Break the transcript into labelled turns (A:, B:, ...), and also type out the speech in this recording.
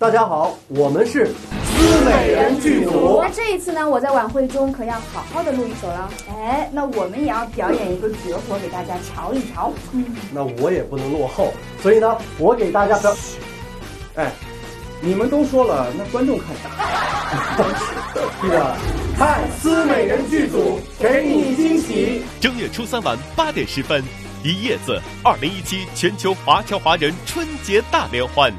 A: 大家好，我们是思美人剧组。
B: 那这一次呢，我在晚会中可要好好的录一首了。
C: 哎，那我们也要表演一个绝活给大家瞧一瞧。
A: 嗯，那我也不能落后，所以呢，我给大家表。
D: 哎，你们都说了，那观众看啥？
A: 对吧？看思美人剧组给你惊喜。
E: 正月初三晚八点十分，一叶子二零一七全球华侨华人春节大联欢。